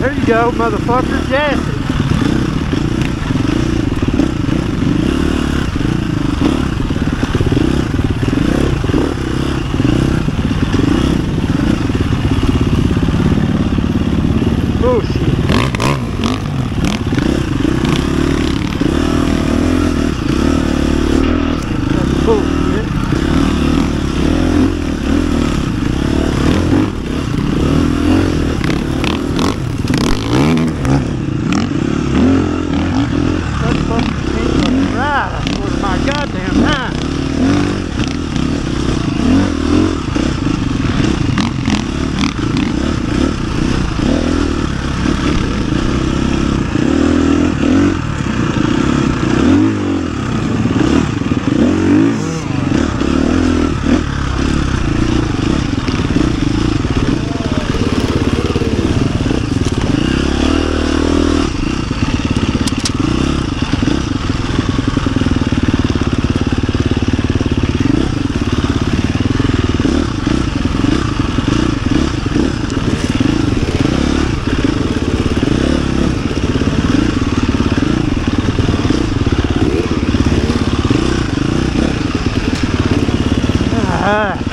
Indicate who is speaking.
Speaker 1: There you go, motherfucker, Jassy. Bullshit. Ah.